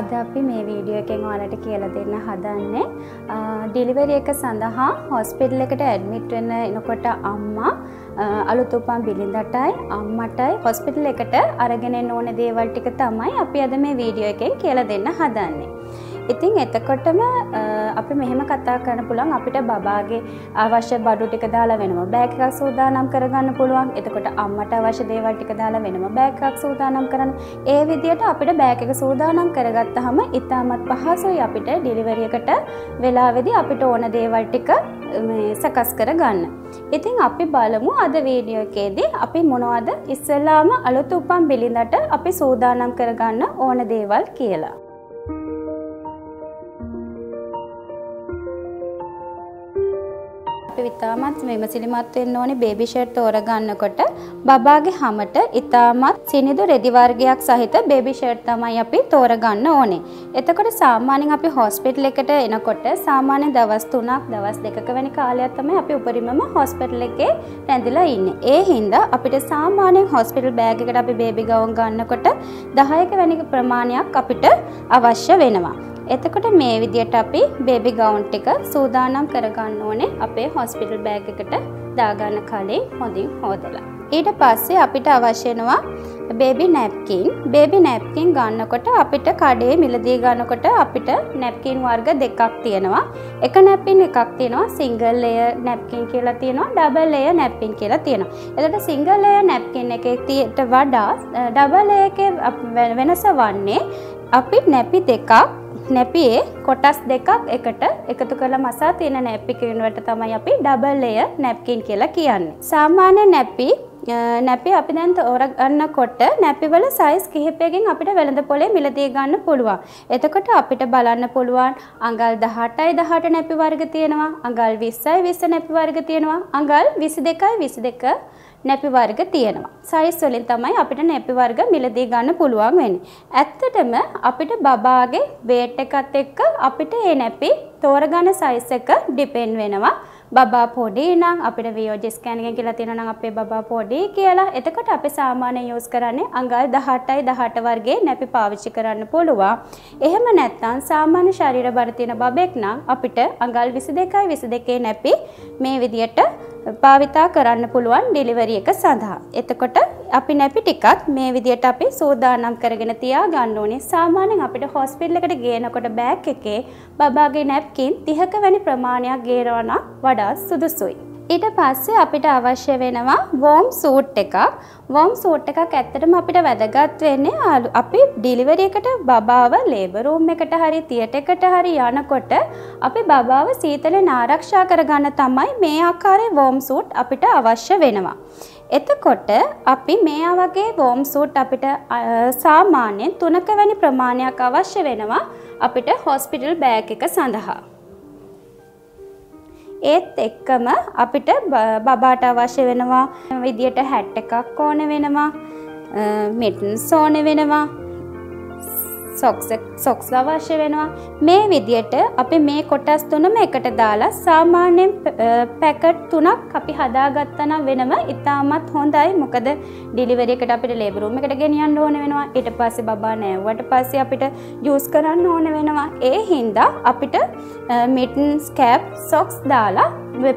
අද අපි මේ වීඩියෝ එකෙන් ඔයාලට කියලා දෙන්න හදන්නේ ඩිලිවරි එක සඳහා හොස්පිටල් එකට ඇඩ්මිට් වෙන්න එනකොට අම්මා අලුත් උපන් බිලිඳටයි අම්මටයි හොස්පිටල් එකට අරගෙන එන්න ඕන දේවල් ටික තමයි අපි අද මේ වීඩියෝ එකෙන් කියලා දෙන්න හදන්නේ. ඉතින් එතකොටම අපි මෙහෙම කතා කරන්න පුළුවන් අපිට බබාගේ අවශ්‍ය බඩු ටික දාලා වෙනම බෑග් එකක් සූදානම් කරගන්න පුළුවන්. එතකොට අම්මට අවශ්‍ය දේවල් ටික දාලා වෙනම බෑග් එකක් සූදානම් කරන්න. ඒ විදිහට අපිට බෑග් එක සූදානම් කරගත්තාම ඉතාමත් පහසුයි අපිට ඩිලිවරි එකට වෙලාවේදී අපිට ඕන දේවල් ටික මේ සකස් කරගන්න. ඉතින් අපි බලමු අද වීඩියෝ එකේදී අපි මොනවද ඉස්සෙල්ලාම අලුත් උපන් බිලිඳට අපි සූදානම් කරගන්න ඕන දේවල් කියලා. ඉතාමත් විමසිලිමත් වෙන්න ඕනේ බේබි ෂර්ට් තෝරගන්නකොට බබාගේ හැමට ඉතාමත් සිනිඳු රෙදි වර්ගයක් සහිත බේබි ෂර්ට් තමයි අපි තෝරගන්න ඕනේ. එතකොට සාමාන්‍යයෙන් අපි හොස්පිටල් එකට එනකොට සාමාන්‍ය දවස් 3ක් දවස් 2ක වැනි කාලයක් තමයි අපි උපරිමම හොස්පිටල් එකේ රැඳිලා ඉන්නේ. ඒ හින්දා අපිට සාමාන්‍යයෙන් හොස්පිටල් බෑග් එකට අපි බේබි ගවුම් ගන්නකොට 10ක වැනි ප්‍රමාණයක් අපිට අවශ්‍ය වෙනවා. එතකොට මේ විදියට අපි බේබි ගවුන් ටික සූදානම් කරගන්න ඕනේ අපේ හොස්පිටල් බෑග් එකට දාගන්න කලින් හොඳින් හොදලා. ඊට පස්සේ අපිට අවශ්‍ය වෙනවා බේබි නැප්කින්. බේබි නැප්කින් ගන්නකොට අපිට කඩේ මිලදී ගන්නකොට අපිට නැප්කින් වර්ග දෙකක් තියෙනවා. එක නැප්කින් එකක් තියෙනවා සිංගල් ලේයර් නැප්කින් කියලා තියෙනවා ඩබල් ලේයර් නැප්කින් කියලා තියෙනවා. එතකොට සිංගල් ලේයර් නැප්කින් එකේ වඩා ඩබල් ලේයර් එකේ වෙනස වන්නේ අපි නැපි දෙකක් නැපියේ කොටස් දෙකක් එකට එකතු කරලා මසා තියෙන නැප්කින්වට තමයි අපි ඩබල් ලේයර් නැප්කින් කියලා කියන්නේ. සාමාන්‍ය නැපි නැපි අපි දැන් තෝරගන්නකොට නැපිවල සයිස් කිහිපයකින් අපිට වෙළඳ පොලේ මිලදී ගන්න පුළුවන්. එතකොට අපිට බලන්න පුළුවන් අඟල් 18යි 18 නැපි වර්ග තියෙනවා. අඟල් 20යි 20 නැපි වර්ග තියෙනවා. අඟල් 22යි 22 නැපි වර්ග තියෙනවා. සයිස් වලින් තමයි අපිට නැපි වර්ග මිලදී ගන්න පුළුවන් වෙන්නේ. ඇත්තටම අපිට බබාගේ weight එකත් එක්ක අපිට මේ නැපි තෝරගන්න සයිස් එක ඩිපෙන්ඩ් වෙනවා. බබා පොඩි නම් අපිට VOG ස්කෑන් එකෙන් කියලා තියෙනවා නම් අපේ බබා පොඩි කියලා. එතකොට අපි සාමාන්‍යයෙන් යූස් කරන්නේ අඟල් 18යි 18 වර්ගයේ නැපි පාවිච්චි කරන්න පුළුවන්. එහෙම නැත්නම් සාමාන්‍ය ශරීර බර තියෙන බබෙක් නම් අපිට අඟල් 22යි 22 නැපි මේ විදියට භාවිතා කරන්න පුළුවන් ඩෙලිවරි එක සඳහා. එතකොට අපි නැපි ටිකත් මේ විදියට අපි සූදානම් කරගෙන තියා ගන්න ඕනේ. සාමාන්‍යයෙන් අපිට හොස්පිටල් එකට ගේනකොට බෑග් එකේ බබාගේ නැප්කින් 30ක වැනි ප්‍රමාණයක් ගේනවා වඩා සුදුසුයි. ඊට පස්සේ අපිට අවශ්‍ය වෙනවා වෝම් සූට් එකක්. වෝම් සූට් එකක් ඇත්තටම අපිට වැදගත් වෙන්නේ අපි ඩිලිවරි එකට බබාව ලේබර් රූම් එකට හරි තියටර් එකට හරි යනකොට අපි බබාව සීතලෙන් ආරක්ෂා කරගන්න තමයි මේ ආකාරයේ වෝම් සූට් අපිට අවශ්‍ය වෙනවා. එතකොට අපි මේ වගේ වෝම් සූට් අපිට සාමාන්‍යයෙන් 3ක වැනි ප්‍රමාණයක් අවශ්‍ය වෙනවා අපිට හොස්පිටල් බෑග් එක සඳහා. ඒත් එක්කම අපිට බබාට අවශ්‍ය වෙනවා විදියට හැට් එකක් ඕන වෙනවා මිටන්ස් ඕන වෙනවා. සොක්ස් අවශ්‍ය වෙනවා. මේ විදියට අපි මේ කොටස් තුනම එකට දාලා සාමාන්‍යයෙන් පැකට් තුනක් අපි හදාගත්තනම් වෙනම ඉතාමත් හොඳයි. මොකද ඩිලිවරි එකට අපිට ලේබර් රූම් එකට ගෙනියන්න ඕන වෙනවා. ඊට පස්සේ බබා නෑවුවට පස්සේ අපිට යූස් කරන්න ඕන වෙනවා. ඒ හින්දා අපිට මිටන්ස් කැප් සොක්ස් දාලා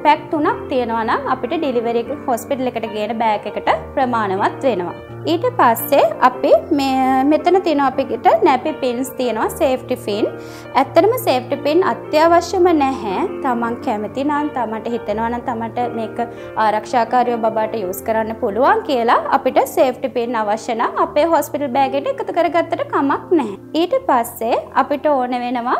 පැක් තුනක් තියෙනවා නම් අපිට ඩිලිවරි එක හොස්පිටල් එකට ගේන බෑග් එකට ප්‍රමාණවත් වෙනවා. ඊට පස්සේ අපි මෙතන තියෙනවා අපිට නැපි පින්ස් තියෙනවා සේෆ්ටි පින්. ඇත්තටම සේෆ්ටි පින් අත්‍යවශ්‍යම නැහැ. තමන් කැමති නම් තමන්ට හිතෙනවා නම් තමන්ට මේක ආරක්ෂාකාරීව බබාට යූස් කරන්න පුළුවන් කියලා අපිට සේෆ්ටි පින් අවශ්‍ය නම් අපේ හොස්පිටල් බෑග් එකට එකතු කරගත්තට කමක් නැහැ. ඊට පස්සේ අපිට ඕන වෙනවා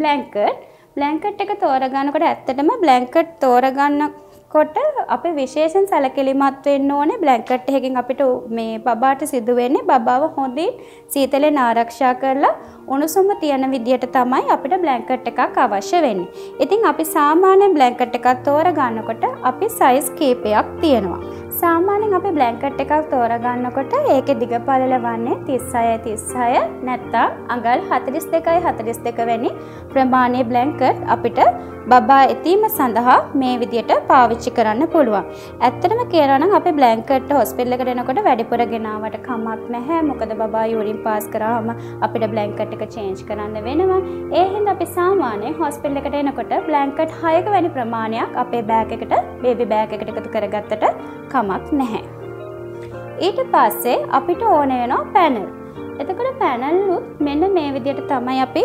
බ්ලැන්කට් බ්ලැන්කට් එක තෝරගන්නකොට ඇත්තටම බ්ලැන්කට් තෝරගන්නකොට අපි විශේෂයෙන් සැලකිලිමත් වෙන්න ඕනේ බ්ලැන්කට් එකකින් අපිට මේ බබාට සිදු වෙන්නේ බබාව හොඳින් සීතලෙන් ආරක්ෂා කරලා උණුසුම තියෙන විදියට තමයි අපිට බ්ලැන්කට් එකක් අවශ්‍ය වෙන්නේ. ඉතින් අපි සාමාන්‍ය බ්ලැන්කට් එකක් තෝරගන්නකොට අපි සයිස් කීපයක් තියෙනවා. සාමාන්‍යයෙන් අපි බ්ලැන්කට් එකක් තෝරගන්නකොට ඒකේ දිග පළල වන්නේ 36 36 නැත්නම් අඟල් 42යි 42 වැනි ප්‍රමාණයේ බ්ලැන්කට් අපිට බබා ඇතීම සඳහා මේ විදියට පාවිච්චි කරන්න පුළුවන්. ඇත්තටම කියනවා නම් අපි බ්ලැන්කට් හොස්පිටල් එකට එනකොට වැඩිපුර ගෙනාවට කමක් නැහැ. මොකද බබා යූරින් පාස් කරාම අපිට බ්ලැන්කට් එක චේන්ජ් කරන්න වෙනවා. ඒ හින්දා අපි සාමාන්‍යයෙන් හොස්පිටල් එකට එනකොට බ්ලැන්කට් 6ක වැනි ප්‍රමාණයක් අපේ බෑග් එකට බේබි බෑග් එකට එකතු කරගත්තට කමක් නැහැ. ඊට පස්සේ අපිට ඕන වෙනවා පැනල්. එතකොට පැනල්ලුත් මෙන්න මේ විදිහට තමයි අපි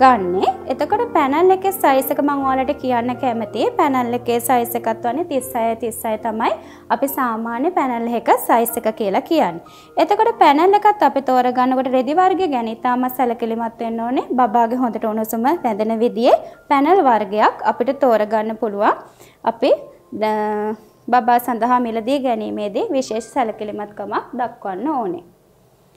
ගන්නේ එතකොට පැනල් එකේ සයිස් එක මම ඔයාලට කියන්න කැමතියි පැනල් එකේ සයිස් එකත් වන්නේ 36 36 තමයි අපි සාමාන්‍ය පැනල් එක සයිස් එක කියලා කියන්නේ. එතකොට පැනල් එකත් අපි තෝරගන්නකොට රෙදි වර්ගය ගැන ඉතාම සැලකිලිමත් වෙන්න ඕනේ. බබාගේ හොඳට උණුසුම රැඳෙන විදිහේ පැනල් වර්ගයක් අපිට තෝරගන්න පුළුවන්. අපි බබා සඳහා මිලදී ගැනීමේදී විශේෂ සැලකිලිමත්කමක් දක්වන්න ඕනේ.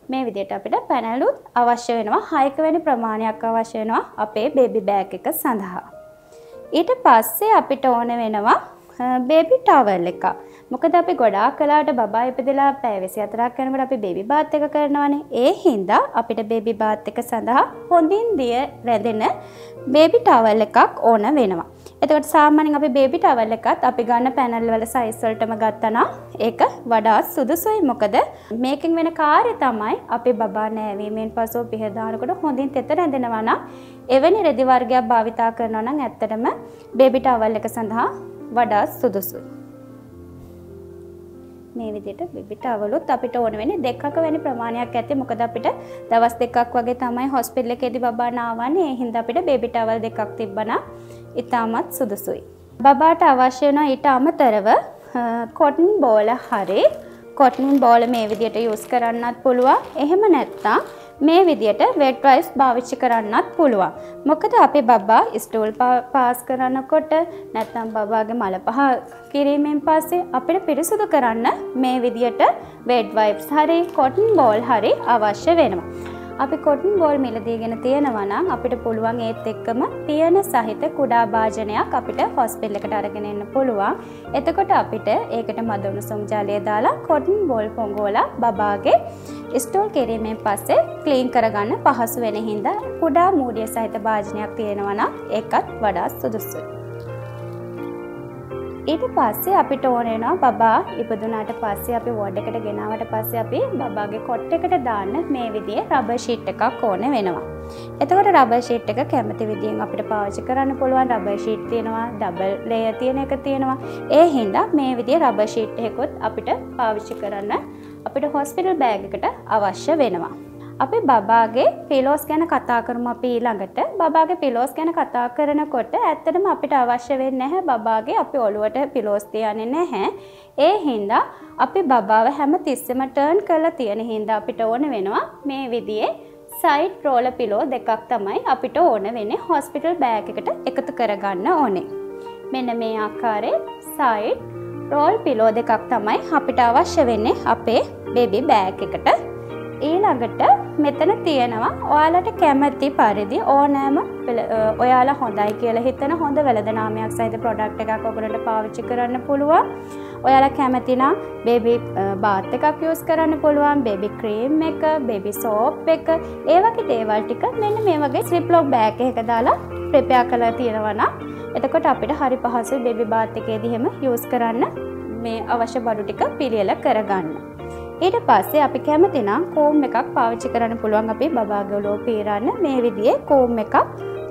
මේ විදිහට අපිට පැනලුත් අවශ්‍ය වෙනවා 6ක වැනි ප්‍රමාණයක් අවශ්‍ය වෙනවා අපේ බේබි බෑග් එක සඳහා. ඊට පස්සේ අපිට ඕන වෙනවා බේබි ටවල් එකක්. මොකද අපි ගොඩාක් කලාට බබා ඉපදලා පැය 24ක් යනකොට අපි බේබි බාත් එක කරනවානේ. ඒ හින්දා අපිට බේබි බාත් එක සඳහා හොඳින් දිය රැඳෙන බේබි ටවල් එකක් ඕන වෙනවා. එතකොට සාමාන්‍යයෙන් අපි බේබි ටවල් එකත් අපි ගන්න පැනල් වල සයිස් වලටම ගත්තා ඒක වඩාත් සුදුසුයි. මොකද මේකෙන් වෙන කාර්යය තමයි අපි බබා නෑවීමෙන් පසුව පිහදානකොට හොඳින් තෙත රැඳෙනවා නම් එවැනි රෙදි වර්ගයක් භාවිතා කරනවා නම් ඇත්තටම බේබි ටවල් එක සඳහා වඩාත් සුදුසුයි. මේ විදිහට බේබි ටවලුත් අපිට ඕන වෙන්නේ දෙකක වැනි ප්‍රමාණයක් ඇති මොකද අපිට දවස් දෙකක් වගේ තමයි හොස්පිටල් එකේදී බබා නාවන්නේ ඒ හින්දා අපිට බේබි ටවල් දෙකක් තිබ්බනම් ඉතාමත් සුදුසුයි. බබාට අවශ්‍ය වෙන ඊට අමතරව කොටන් බෝල හරි කොටන් බෝල මේ විදිහට යූස් කරන්නත් පුළුවන්. එහෙම නැත්නම් මේ විදියට වෙට් රයිස් භාවිතා කරන්නත් පුළුවන්. මොකද අපි බබා ස්ටූල් පාස් කරනකොට නැත්නම් බබාගේ මල පහ කිරීමෙන් පස්සේ අපිට පිරිසුදු කරන්න මේ විදියට වෙට් වයිප්ස් හරි කොටන් බෝල් හරි අවශ්‍ය වෙනවා. අපි කොටන් බෝල් මිලදීගෙන තියෙනවා නම් අපිට පුළුවන් ඒත් එක්කම පියන සහිත කුඩා භාජනයක් අපිට හොස්පිටල් එකට අරගෙන එන්න පුළුවන්. එතකොට අපිට ඒකට මද උණුසුම් ජලය දාලා කොටන් බෝල් පොඟෝලා බබාගේ ස්ටෝල් කිරීමෙන් පස්සේ ක්ලීන් කරගන්න පහසු වෙන හින්දා කුඩා මූඩිය සහිත භාජනයක් තියෙනවා නම් ඒකත් වඩා සුදුසුයි. ඊට පස්සේ අපිට ඕන වෙනවා බබා ඉපදුනාට පස්සේ අපි වෝඩ් එකට ගෙනාවට පස්සේ අපි බබාගේ කොට් එකට දාන්න මේ විදිහේ රබර් ෂීට් එකක් ඕන වෙනවා. එතකොට රබර් ෂීට් එක කැමති විදිහෙන් අපිට පාවිච්චි කරන්න පුළුවන් රබර් ෂීට් තියෙනවා ඩබල් ලේයර් තියෙන එක තියෙනවා. ඒ හින්දා මේ විදිහේ රබර් ෂීට් එකකුත් අපිට පාවිච්චි කරන්න අපිට හොස්පිටල් බෑග් එකට අවශ්‍ය වෙනවා. අපි බබාගේ පිලෝස් ගැන කතා කරමු අපි ඊළඟට. බබාගේ පිලෝස් ගැන කතා කරනකොට ඇත්තටම අපිට අවශ්‍ය වෙන්නේ නැහැ බබාගේ අපි ඔළුවට පිලෝස් තියන්නේ නැහැ. ඒ හින්දා අපි බබාව හැම තිස්සෙම ටර්න් කරලා තියෙන හින්දා අපිට ඕන වෙනවා මේ විදිහේ සයිඩ් රෝල පිලෝ දෙකක් තමයි අපිට ඕන වෙන්නේ හොස්පිටල් බෑග් එකට එකතු කරගන්න ඕනේ. මෙන්න මේ ආකාරයේ සයිඩ් රෝල් පිලෝ දෙකක් තමයි අපිට අවශ්‍ය වෙන්නේ අපේ බේබි බෑග් එකට ඊළඟට මෙතන තියෙනවා ඔයාලට කැමති පරිදි ඕනෑම ඔයාලා හොඳයි කියලා හිතන හොඳ වෙළඳනාමයක් සහිත ප්‍රොඩක්ට් එකක් ඔයගොල්ලන්ට පාවිච්චි කරන්න පුළුවන්. ඔයාලා කැමති නම් බේබි බාත් එකක් යූස් කරන්න පුළුවන්, බේබි ක්‍රීම් එක, බේබි සෝප් එක, ඒ වගේ දේවල් ටික මෙන්න මේ වගේ ස්ලිප්ලොක් බෑග් එකක දාලා ප්‍රෙපෙයාර් කරලා තියෙනවා නම් එතකොට අපිට හරි පහසුයි බේබි බාත් එකේදී එහෙම යූස් කරන්න මේ අවශ්‍ය බඩු ටික පිළියෙල කරගන්න. ඊට පස්සේ අපි කැමති නම් කෝම් එකක් පාවිච්චි කරන්න පුළුවන් අපි බබාගේ ඔලුව පීරන්න මේ විදිහේ කෝම් එකක්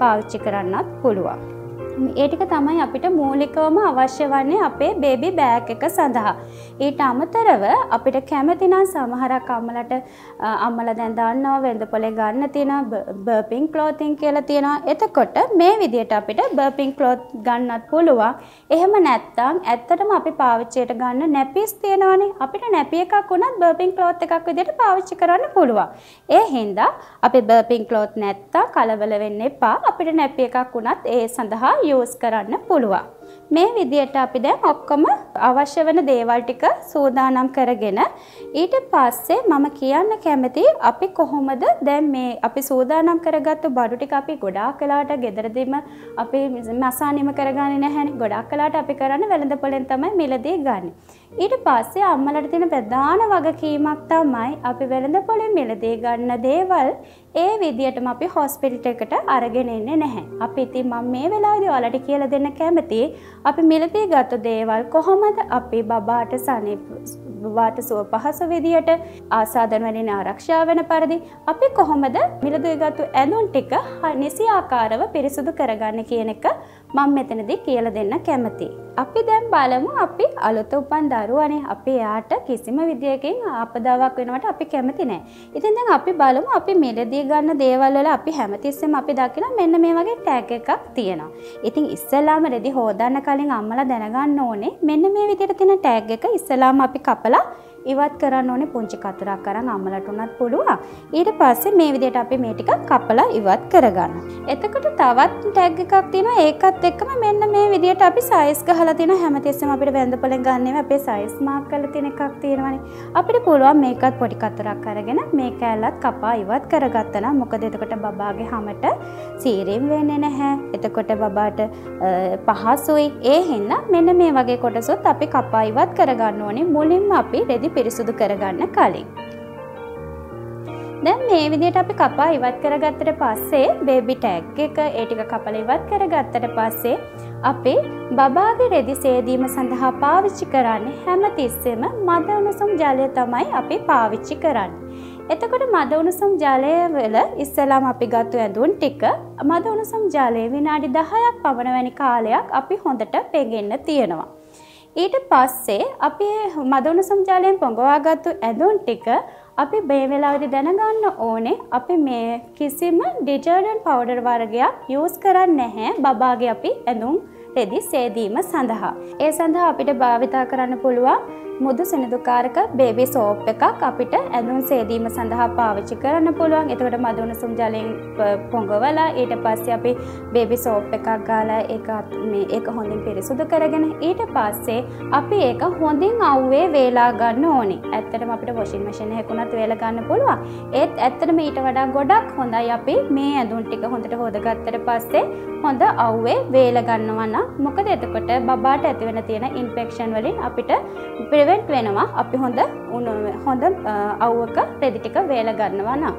පාවිච්චි කරන්නත් පුළුවන්. ඒ ටික තමයි අපිට මූලිකවම අවශ්‍ය වන්නේ අපේ බේබි බෑග් එක සඳහා. ඊට අමතරව අපිට කැමති නම් සමහරක් අම්මලට අම්මලා දැන් දන්නවා වෙළඳ පොලේ ගන්න තියෙන බර්පින් ක්ලෝතින් කියලා තියෙනවා. එතකොට මේ විදිහට අපිට බර්පින් ක්ලෝත් ගන්නත් පුළුවන්. එහෙම නැත්නම් ඇත්තටම අපි පාවිච්චියට ගන්න නැපිස් තියෙනවානේ. අපිට නැපි එකක් වුණත් බර්පින් ක්ලෝත් එකක් විදිහට පාවිච්චි කරන්න පුළුවන්. ඒ හින්දා අපි බර්පින් ක්ලෝත් නැත්තම් කලබල වෙන්න එපා. අපිට නැපි එකක් වුණත් ඒ සඳහා යූස් කරන්න පුළුවන්. මේ විදියට අපි දැන් ඔක්කොම අවශ්‍ය වෙන දේවල් ටික සූදානම් කරගෙන ඊට පස්සේ මම කියන්න කැමති අපි කොහොමද දැන් මේ අපි සූදානම් කරගත්තු බඩු ටික අපි ගොඩාක් වෙලාවට ගෙදරදීම අපි මසානිම කරගන්නේ නැහැනේ. ගොඩාක් වෙලාවට අපි කරන්නේ වෙළඳ පොලෙන් තමයි මිලදී ගන්න. ඊට පස්සේ අම්මලට තියෙන ප්‍රධාන වගකීමක් තමයි අපි වෙළඳ පොලෙන් මිලදී ගන්න දේවල් ඒ විදියටම අපි හොස්පිටල් එකට අරගෙන එන්නේ නැහැ. අපි ඉතින් මම මේ වෙලාවේදී ඔයාලට කියලා දෙන්න කැමතියි අපි මිලදී ගත්ත දේවල් කොහොමද අපි බබාට සනීප බබාට සුව පහසු විදියට ආසාදන වලින් ආරක්ෂා වෙන පරිදි අපි කොහොමද මිලදී ගත්තු ඇඳුම් ටික නිසි ආකාරව පිරිසුදු කරගන්න කියන එක මම මෙතනදී කියලා දෙන්න කැමතියි. අපි දැන් බලමු අපි අලුත උපන් දරුවනේ අපි එයාට කිසිම විදියකින් ආපදාවක් වෙනවට අපි කැමති නෑ. ඉතින් දැන් අපි බලමු අපි මිලදී ගන්න දේවල් වල අපි හැමතිස්සෙම අපි දකින මෙන්න මේ වගේ ටැග් එකක් තියෙනවා. ඉතින් ඉස්සෙල්ලාම රෙදි හොදන්න කලින් අම්මලා දැනගන්න ඕනේ මෙන්න මේ විදිහට තියෙන ටැග් එක ඉස්සෙල්ලාම අපි කපලා ඉවත් කරන්න ඕනේ පුංචි කතරක් අරන් අම්මලට උනත් පුළුවන්. ඊට පස්සේ මේ විදිහට අපි මේ ටික කපලා ඉවත් කරගන්න. එතකොට තවත් ටැග් එකක් තියෙනවා ඒකත් එක්කම මෙන්න මේ විදිහට අපි සයිස් ගහලා තියෙන හැමතිස්සෙම අපිට වැඳපොලෙන් ගන්නෙම අපේ සයිස් මාක් කරලා තියෙන එකක් තියෙනවානේ. අපිට පුළුවන් මේකත් පොඩි කතරක් අරගෙන මේ කෑල්ලත් කපා ඉවත් කරගත්තා නම් මොකද එතකොට බබාගේ හැමට සීරීම් වෙන්නේ නැහැ. එතකොට බබාට පහසුයි. ඒ හින්දා මෙන්න මේ වගේ කොටසොත් අපි කපා ඉවත් කරගන්න ඕනේ. මුලින්ම අපි රෙදි පිරිසුදු කරගන්න කලින්. දැන් මේ විදිහට අපි කපා ඉවත් කරගත්තට පස්සේ බේබි ටැග් එක ඒ ටික කපලා ඉවත් කරගත්තට පස්සේ අපි බබාගේ රෙදි සේදීම සඳහා පාවිච්චි කරන්නේ හැම තිස්සෙම මද උණුසුම් ජලය තමයි අපි පාවිච්චි කරන්නේ. එතකොට මද උණුසුම් ජලය වල ඉස්සලාම අපි ගත්තු ඇඳුම් ටික මද උණුසුම් ජලය විනාඩි 10ක් පමණ වැනි කාලයක් අපි හොඳට පෙගෙන්න තියෙනවා. ඊට පස්සේ අපි මදුණුසුම් ජලයෙන් පොඟවාගත්තු ඇඳුම් ටික අපි මේ වෙලාවේදී දැනගන්න ඕනේ අපි මේ කිසිම ඩිටර්ජන්ට් පවුඩර් වර්ගයක් යූස් කරන්නේ නැහැ බබාගේ අපි ඇඳුම් රෙදි සේදීම සඳහා. ඒ සඳහා අපිට භාවිතා කරන්න පුළුවන් මුදු සෙනදුකාරක බේබි සෝප් එකක් අපිට ඇඳුම් සේදීම සඳහා පාවිච්චි කරන්න පුළුවන්. එතකොට මදුණුසුම් ජලයෙන් පොඟවලා ඊට පස්සේ අපි බේබි සෝප් එකක් ගාලා ඒක මේ ඒක හොඳින් පිරිසුදු කරගෙන ඊට පස්සේ අපි ඒක හොඳින් අවුවේ වේලා ගන්න ඕනේ. ඇත්තටම අපිට වොෂින් මැෂින් එකකුණත් වේලා ගන්න පුළුවන්. ඒත් ඇත්තටම ඊට වඩා ගොඩක් හොඳයි අපි මේ ඇඳුම් ටික හොඳට හොදගත්තට පස්සේ හොඳ අවුවේ වේලා ගන්නවා නම් මොකද එතකොට බබාට ඇති වෙන තියෙන ඉන්ෆෙක්ෂන් වලින් අපිට ප්‍රිවෙන්ට් වෙනවා අපි හොඳ හොඳ අවුවක රෙදි ටික වේල ගන්නවා නම්.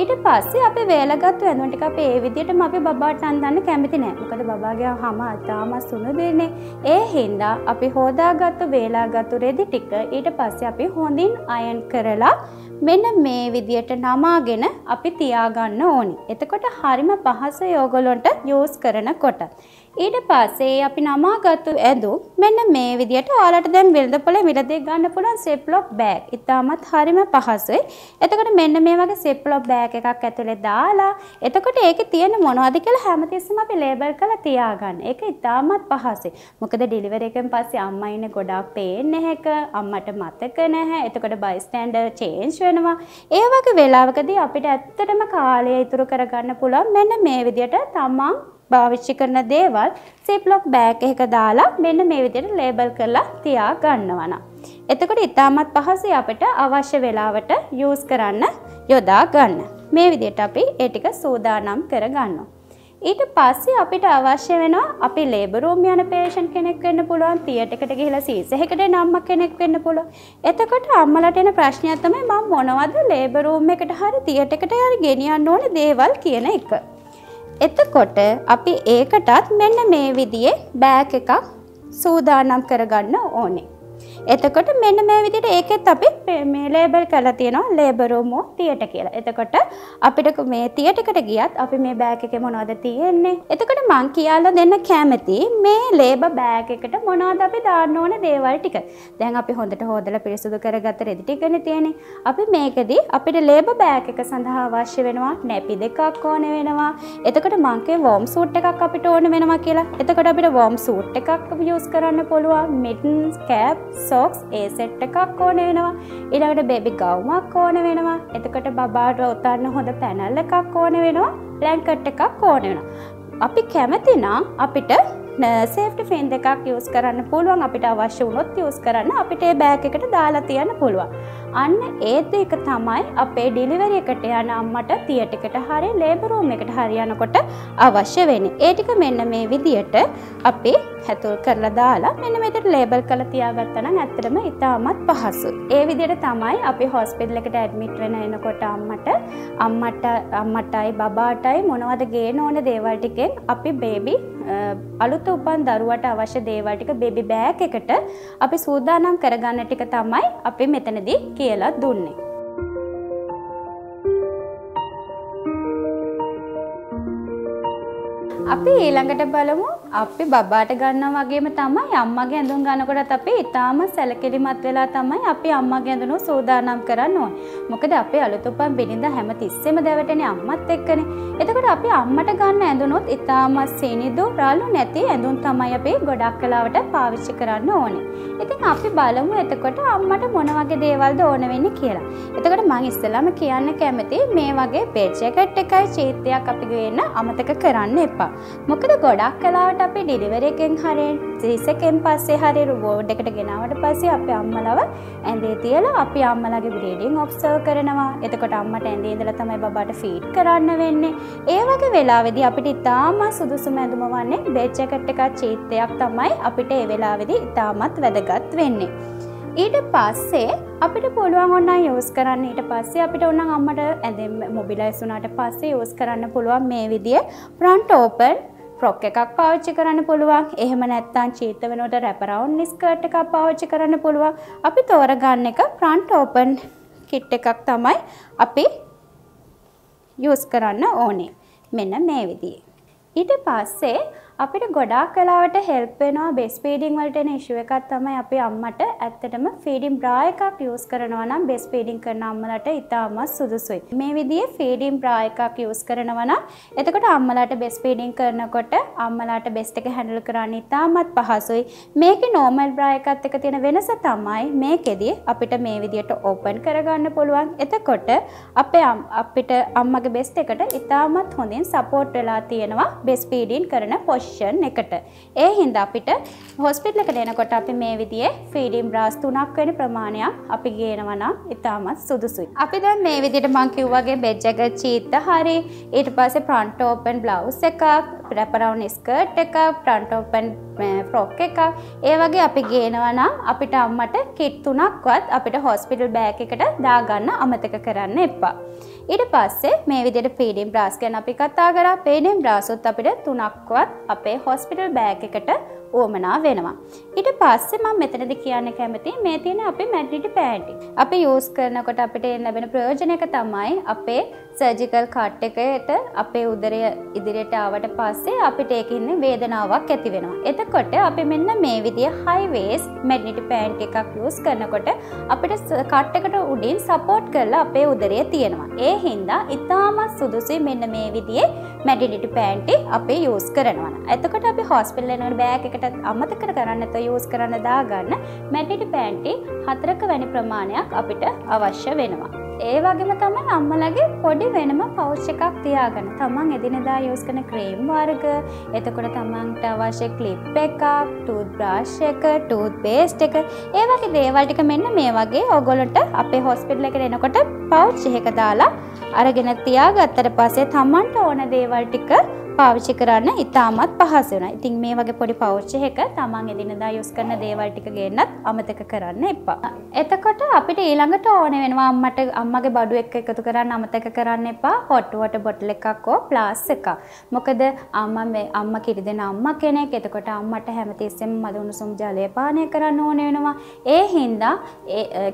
ඊට පස්සේ අපි වේලගත්තු ඇඳුම් ටික අපි ඒ විදිහටම අපි බබාට අඳන්න කැමති නෑ. මොකද බබාගේ හැම අතාම සුණු දෙන්නේ. ඒ හින්දා අපි හොදාගත්තු වේලාගත්තු රෙදි ටික ඊට පස්සේ අපි හොඳින් අයන් කරලා මෙන්න මේ විදියට නමාගෙන අපි තියාගන්න ඕනි. එතකොට හරිම පහසුයි ඕගොල්ලන්ට යූස් කරනකොට. ඊට පස්සේ අපි නමාගත්තු ඇඳුම් මෙන්න මේ විදියට ඔයාලට දැන් වෙළඳ පොලේ මිලදී ගන්න පුළුවන් සිප්ලොක් බෑග්. ඉතාමත් හරිම පහසුයි. එතකොට මෙන්න මේ වගේ සිප්ලොක් බෑග් එකක් ඇතුලේ දාලා එතකොට ඒකේ තියෙන මොනවද කියලා හැමතිස්සෙම අපි ලේබල් කරලා තියාගන්න. ඒක ඉතාමත් පහසුයි. මොකද ඩෙලිවරි එකෙන් පස්සේ අම්මා ඉන්නේ ගොඩාක් පේන්නේ නැහැ. අම්මට මතක නැහැ. එතකොට බයිස්ටෑන්ඩර් චේන්ජ් වෙනවා. ඒ වගේ වෙලාවකදී අපිට ඇත්තටම කාලය ඉතුරු කරගන්න පුළුවන් මෙන්න මේ විදියට තමන් භාවිච්චි කරන දේවල් සිප්ලොක් බෑග් එකක දාලා මෙන්න මේ විදිහට ලේබල් කරලා තියා ගන්නවා නම්. එතකොට ඉතාමත් පහසුයි අපිට අවශ්‍ය වෙලාවට යූස් කරන්න යොදා ගන්න. මේ විදිහට අපි ඒ ටික සූදානම් කරගන්නවා. ඊට පස්සේ අපිට අවශ්‍ය වෙනවා අපි ලේබර් රූම් යන පේෂන්ට් කෙනෙක් වෙන්න පුළුවන් තියටර් එකට ගිහිලා සීස් එකකට එන අම්මා කෙනෙක් වෙන්න පුළුවන්. එතකොට අම්මලාට එන ප්‍රශ්නයක් තමයි මම මොනවද ලේබර් රූම් එකට හරි තියටර් එකට හරි ගෙනියන්න ඕනේ දේවල් කියන එක. එතකොට අපි ඒකටත් මෙන්න මේ විදිහේ බෑග් එකක් සූදානම් කරගන්න ඕනේ. එතකොට මෙන්න මේ විදිහට ඒකෙත් අපි මේ ලේබල් කරලා තියෙනවා ලේබර් රූම් තියට කියලා. එතකොට අපිට මේ තියටකට ගියත් අපි මේ බෑග් එකේ මොනවද තියෙන්නේ? එතකොට මං කියලා දෙන්න කැමති මේ ලේබර් බෑග් එකට මොනවද අපි දාන්න ඕන දේවල් ටික. දැන් අපි හොඳට හොදලා පිරිසුදු කරගත්ත රෙදි ටිකනේ තියෙන්නේ. අපි මේකෙදි අපිට ලේබර් බෑග් එක සඳහා අවශ්‍ය වෙනවා නැපි දෙකක් ඕන වෙනවා. එතකොට මං කියේ වෝම් සූට් එකක් අපිට ඕන වෙනවා කියලා. එතකොට අපිට වෝම් සූට් එකක් යූස් කරන්න පුළුවන්. මිටන්ස්, කැප්, සොක්ස් ඒ සෙට් එකක් ඕන වෙනවා. ඊළඟට බේබි ගවුමක් ඕන වෙනවා. එතකොට බබාට ඔතන්න හොඳ පැනල් එකක් ඕන වෙනවා. ලැන්කට් එකක් ඕන වෙනවා. අපි කැමති නම් අපිට සේෆ්ටි ෆින් දෙකක් යස් කරන්න පුළුවන්. අපිට අවශ්‍ය වුණොත් යස් කරන්න. අපිට ඒ බෑග් එකට දාලා තියන්න පුළුවන්. අන්න ඒත් එක තමයි අපේ ඩිලිවරි එකට යන අම්මට තියටකට හරි ලේබර් රූම් එකට හරි යනකොට අවශ්‍ය වෙන්නේ. ඒ ටික මෙන්න මේ විදියට අපි හැතුල් කරලා දාලා මෙන්න මෙතන ලේබල් කරලා තියාගත්තා නම් ඇත්තටම ඉතාමත් පහසුයි. ඒ විදියට තමයි අපි හොස්පිටල් එකට ඇඩ්මිට් වෙන එනකොට අම්මට අම්මට අම්මටයි බබාටයි මොනවද ගේන ඕන දේවල් ටිකෙන් අපි බේබි අලුත උපන් දරුවට අවශ්‍ය දේවල් ටික බේබි බෑග් එකට අපි සූදානම් කරගන්න ටික තමයි අපි මෙතනදී කියලා දුන්නේ. අපි ඊළඟට බලමු අපි බබාට ගන්නා වගේම තමයි අම්මගේ ඇඳුම් ගන්නකොටත් අපි ඊටාම සැලකිලිමත් වෙලා තමයි අපි අම්මගේ ඇඳුම් සූදානම් කරන්න ඕනේ. මොකද අපේ අලුත් උපන් බිරිඳ හැම තිස්සෙම දැවටෙන්නේ අම්මත් එක්කනේ. එතකොට අපි අම්මට ගන්න ඇඳුනොත් ඊටාම සීනිදු රළු නැති ඇඳුම් තමයි අපි ගොඩක් කලාවට පාවිච්චි කරන්න ඕනේ. ඉතින් අපි බලමු එතකොට අම්මට මොන වගේ දේවල්ද ඕන වෙන්නේ කියලා. එතකොට මම ඉස්සෙල්ලාම කියන්න කැමති මේ වගේ බෙඩ් ජැකට් එකයි චීත්තයක් අපි ගේන්න අමතක කරන්න එපා. මොකද ගොඩක් කලාවට අපි ඩිලිවරි එකෙන් හරි සීස් එකෙන් පස්සේ හරි බෝඩ් එකට ගෙනාවට පස්සේ අපේ අම්මලව ඇඳේ තියලා අපි අම්මලගේ බ්‍රීඩින් ඔබ්සර්ව් කරනවා. එතකොට අම්මට ඇඳේ ඉඳලා තමයි බබාට ෆීඩ් කරන්න වෙන්නේ. ඒ වගේ වෙලාවෙදී අපිට ඉතාම සුදුසුම ඇඳුම වන්නේ බෙඩ් ජැකට් එකක් චීත්තයක් තමයි අපිට ඒ වෙලාවේදී ඉතාමත් වැදගත් වෙන්නේ. ඊට පස්සේ අපිට පුළුවන් ඔන්න යස් කරන්න. ඊට පස්සේ අපිට ඔන්න අම්මට ඇඳෙන් මොබිලයිස් වුණාට පස්සේ යස් කරන්න පුළුවන් මේ විදිය ෆ්‍රන්ට් ඕපන් ෆ්‍රොක් එකක් පාවිච්චි කරන්න පුළුවන්. එහෙම නැත්නම් චීත වෙනුවට රැපරවුන්ඩ් ස්කර්ට් එකක් පාවිච්චි කරන්න පුළුවන්. අපි තෝරගන්න එක ෆ්‍රන්ට් ඕපන් කිට් එකක් තමයි අපි යස් කරන්න ඕනේ. මෙන්න මේ විදිහේ ඊට පස්සේ අපිට ගොඩාක් කලාවට හෙල්ප් වෙනවා බෙස් ෆීඩින් වලට එන ඉෂුව එකක් තමයි අපේ අම්මට ඇත්තටම ෆීඩින් බ්‍රා එකක් යූස් කරනවා නම් බෙස් ෆීඩින් කරන අම්මලාට ඉතාමත් සුදුසුයි. මේ විදිහේ ෆීඩින් බ්‍රා එකක් යූස් කරනවා නම් එතකොට අම්මලාට බෙස් ෆීඩින් කරනකොට අම්මලාට බෙස්ට් එක හැන්ඩල් කරන්න ඉතාමත් පහසුයි. මේකේ නෝමල් බ්‍රා එකත් එක්ක තියෙන වෙනස තමයි මේකෙදි අපිට මේ විදිහට ඕපන් කරගන්න පුළුවන්. එතකොට අපේ අපිට අම්මගේ බෙස්ට් එකට ඉතාමත් හොඳින් සපෝට් වෙලා තියෙනවා බෙස් ෆීඩින් කරන පොෂ පොසිෂන් එකට. ඒ හින්දා අපිට හොස්පිටල් එකට එනකොට අපි මේ විදිහේ ෆීඩින් බ්‍රාස් තුනක් වෙන ප්‍රමාණයක් අපි ගේනවා නම් ඉතාමත් සුදුසුයි. අපි දැන් මේ විදිහට මම කිව්වාගේ බෙඩ් ජැකට් චීත්ත හරි ඊට පස්සේ ෆ්‍රන්ට් ඕපන් බ්ලවුස් එකක් රැප් අරවුන්ඩ් ස්කර්ට් එකක් ෆ්‍රන්ට් ඕපන් ෆ්‍රොක් එකක් ඒ වගේ අපි ගේනවා නම් අපිට අම්මට කිට් තුනක්වත් අපිට හොස්පිටල් බෑග් එකට දාගන්න අමතක කරන්න එපා. ඊට පස්සේ මේ විදිහට ෆීඩින් බ්‍රාස් ගැන අපි කතා කරා. ෆීඩින් බ්‍රාසොත් අපිට තුනක්වත් අපේ හොස්පිටල් බෑග් එකට උවමනා වෙනවා. ඊට පස්සේ මම මෙතනදි කියන්න කැමති මේ තියෙන අපේ මැට්නිටි පෑන්ටි. අපි යූස් කරනකොට අපිට ලැබෙන ප්‍රයෝජනක තමයි අපේ සර්ජිකල් කට් එකට අපේ උදරය ඉදිරියට ආවට පස්සේ අපිට ඒකින් වේදනාවක් ඇති වෙනවා. එතකොට අපි මෙන්න මේ විදිය හයි වේස් මැග්නටික් පෑන්ට් එකක් යූස් කරනකොට අපිට කට් එකට උඩින් සපෝට් කරලා අපේ උදරය තියෙනවා. ඒ හින්දා ඉතාමත් සුදුසුයි මෙන්න මේ විදිහේ මැග්නටික් පෑන්ටි අපි යූස් කරනවා. එතකොට අපි හොස්පිටල් යනකොට බෑග් එකට අමතක කරගන්න නැතුව යූස් කරන්න දාගන්න මැග්නටික් පෑන්ටි හතරක වැනි ප්‍රමාණයක් අපිට අවශ්‍ය වෙනවා. ඒ වගේම තමයි අම්මලගේ පොඩි වෙනම පෞච් එකක් තියාගන්න. තමන් එදිනෙදා යූස් කරන ක්‍රීම් වර්ග, එතකොට තමන්ට අවශ්‍ය ක්ලිප් එකක්, ටූත් බ්‍රෂ් එක, ටූත් පේස්ට් එක, ඒ වගේ දේවල් ටික මෙන්න මේ වගේ ඔයගොල්ලන්ට අපේ හොස්පිටල් එකට එනකොට පෞච් එකක දාලා අරගෙන තියාගත්තට පස්සේ තමන්ට ඕන දේවල් ටික පාවිච්චි කරන්න ඉතාමත් පහසු වෙනවා. ඉතින් මේ වගේ පොඩි පවුච් එකක තමන් එදිනදා යූස් කරන දේවල් ටික ගේන්නත් අමතක කරන්න එපා. එතකොට අපිට ඊළඟට ඕනේ වෙනවා අම්මට අම්මගේ බඩු එක්ක එකතු කරන්න අමතක කරන්න එපා. හොට් වෝටර් බොටල් එකක් හෝ ප්ලාස් එකක්. මොකද අම්මා මේ අම්මා කිරි දෙන අම්මා කෙනෙක්. එතකොට අම්මට හැමතිස්සෙම මද උණුසුම් ජලය පානය කරන්න ඕනේ වෙනවා. ඒ හින්දා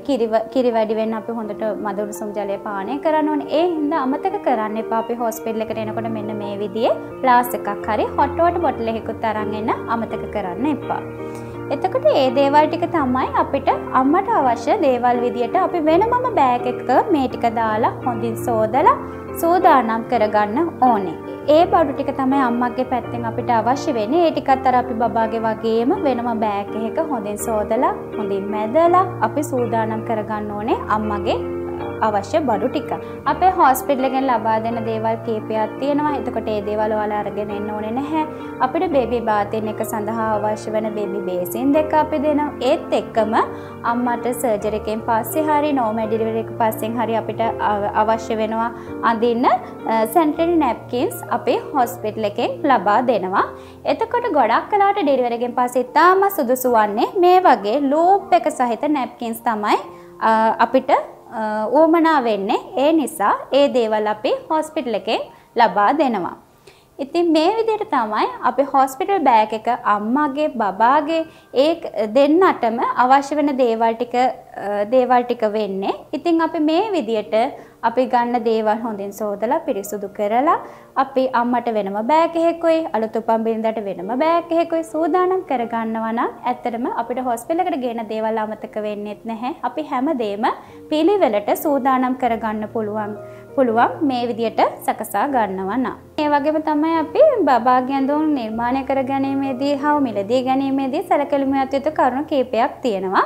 කිරි කිරි වැඩි වෙන්න අපි හොඳට මද උණුසුම් ජලය පානය කරන්න ඕනේ. ඒ හින්දා අමතක කරන්න එපා. අපි හොස්පිටල් එකට එනකොට මෙන්න මේ විදිහේ ප්ලාස් එකක් හරි හොට්වට බොටල එකකුත් අරන් එන්න අමතක කරන්න එපා. එතකොට ඒ දේවල් ටික තමයි අපිට අම්මට අවශ්‍ය දේවල් විදියට අපි වෙනමම බෑග් එකක මේ ටික දාලා හොඳින් සෝදලා සූදානම් කරගන්න ඕනේ. ඒ බඩු ටික තමයි අම්මගේ පැත්තෙන් අපිට අවශ්‍ය වෙන්නේ. ඒ ටිකත් අර අපි බබාගේ වගේම වෙනම බෑග් එකක හොඳින් සෝදලා හොඳින් මැදලා අපි සූදානම් කරගන්න ඕනේ අම්මගේ අවශ්‍ය බඩු ටික. අපේ හොස්පිටල් එකෙන් ලබා දෙන දේවල් කීපයක් තියෙනවා. එතකොට ඒ දේවල් ඔයාලා අරගෙන එන්න ඕනේ නැහැ. අපිට බේබි බාතින් එක සඳහා අවශ්‍ය වෙන බේබි බේසින් දෙක අපි දෙනවා. ඒත් එක්කම අම්මට සර්ජරි එකෙන් පස්සේ හරි නෝමල් ඩෙලිවරි එක පස්සෙන් හරි අපිට අවශ්‍ය වෙනවා අඳින්න සැනිටරි නැප්කින්ස් අපේ හොස්පිටල් එකෙන් ලබා දෙනවා. එතකොට ගොඩක් කලාට ඩෙලිවරි එකෙන් පස්සේ ඉතාම සුදුසු වන්නේ මේ වගේ ලූප් එක සහිත නැප්කින්ස් තමයි අපිට ඌමනා වෙන්නේ. ඒ නිසා ඒ දේවල් අපි හොස්පිටල් එකෙන් ලබා දෙනවා. ඉතින් මේ විදිහට තමයි අපි හොස්පිටල් බෑග් එක අම්මාගේ බබාගේ ඒ දෙන්නටම අවශ්‍ය වෙන දේවල් ටික දේවල් ටික වෙන්නේ. ඉතින් අපි මේ විදිහට අපි ගන්න දේවල් හොඳින් සෝදලා පිරිසුදු කරලා අපි අම්මට වෙනම බෑග් එකකුයි අලුත් උපන් බිරිඳට වෙනම බෑග් එකකුයි සූදානම් කරගන්නවා නම් ඇත්තටම අපිට හොස්පිටල් එකට ගේන දේවල් අමතක වෙන්නේත් නැහැ. අපි හැමදේම පිළිවෙලට සූදානම් කරගන්න පුළුවන්. පුළුවන් මේ විදියට සකසා ගන්නවා නම්. ඒ වගේම තමයි අපි බබාගේ ඇඳුම් නිර්මාණය කර ගැනීමේදී හා මිලදී ගැනීමේදී සැලකලිමු යුතු කරුණු කීපයක් තියෙනවා.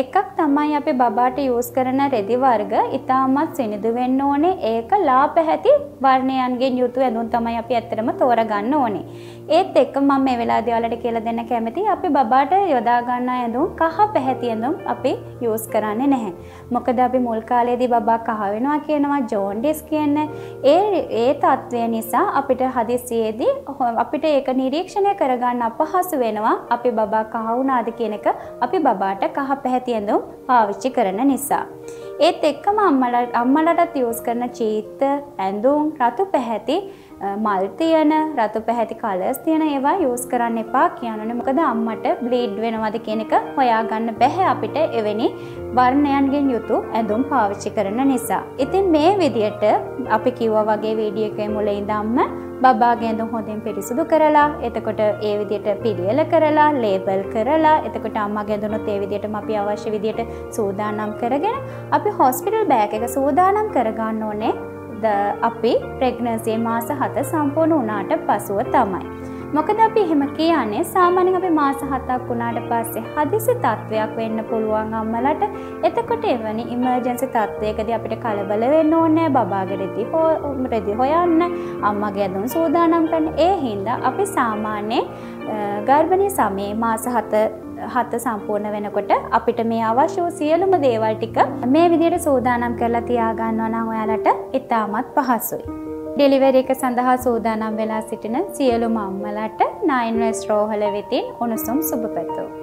එකක් තමයි අපි බබාට යූස් කරන රෙදි වර්ග ඉතාමත් සිනිදු වෙන්න ඕනේ. ඒක ලා පැහැති වර්ණයන්ගෙන් යුතු ඇඳුම් තමයි අපි ඇත්තටම තෝරගන්න ඕනේ. ඒත් එක්ක මම මේ වෙලාවේදී ඔයාලට කියලා දෙන්න කැමතියි අපි බබාට යොදා ගන්න ඇඳුම් කහ පැහැති ඇඳුම් අපි යූස් කරන්නේ නැහැ. මොකද අපි මුල් කාලේදී බබා කහ වෙනවා කියනවා ජෝන්ඩිස් කියන්නේ. ඒ ඒ తත්වය නිසා අපිට හදිස්සියේදී අපිට ඒක නිරීක්ෂණය කරගන්න අපහසු වෙනවා. අපි බබා කහ වුණාද කියන එක අපි බබාට කහ පැහැති පැහැති ඇඳුම් පාවිච්චි කරන නිසා. ඒත් එක්කම අම්මලට අම්මලටත් යූස් කරන චීත්ත ඇඳුම් රතු පැහැති මල් තියෙන රතු පැහැති කලර්ස් තියෙන ඒවා යූස් කරන්න එපා කියනනේ මොකද අම්මට බ්ලීඩ් වෙනවද කියන එක හොයාගන්න බැහැ අපිට එවැනි වර්ණයන්ගෙන් යුතු ඇඳුම් පාවිච්චි කරන නිසා. ඉතින් මේ විදියට අපි කිව්වා වගේ වීඩියෝ එකේ මුල ඉඳන්ම බබාගේ ඇඳුම් හොඳින් පිරිසිදු කරලා එතකොට ඒ විදියට පිළියෙල කරලා ලේබල් කරලා එතකොට අම්මාගේ ඇඳුනොත් ඒ විදියටම අපි අවශ්‍ය විදියට සූදානම් කරගෙන අපි හොස්පිටල් බෑග් එක සූදානම් කරගන්න ඕනේ අපි ප්‍රෙග්නන්සි මාස 7 සම්පූර්ණ වුණාට පසුව තමයි. මොකද අපි එහෙම කියන්නේ සාමාන්‍යයෙන් අපි මාස 7ක් වුණාට පස්සේ හදිසි තත්වයක් වෙන්න පුළුවන් අම්මලට. එතකොට එවැනි ඉමර්ජන්සි තත්වයකදී අපිට කලබල වෙන්න ඕනේ බබාගේ රෙදි රෙදි හොයන්න, අම්මගේ ඇඳුම් සූදානම් කරන්න. ඒ හින්දා අපි සාමාන්‍යයෙන් ගර්භණී සමයේ මාස 7 හත සම්පූර්ණ වෙනකොට අපිට මේ අවශ්‍ය වූ සියලුම දේවල් ටික මේ විදිහට සූදානම් කරලා තියාගන්නවා නම් ඔයාලට ඉතාමත් පහසුයි. ඩෙලිවරි එක සඳහා සූදානම් වෙලා සිටින සියලුම අම්මලාට නයින් රෙස්ට්‍රෝහල වෙතින් උණුසුම් සුබ පැතුම්.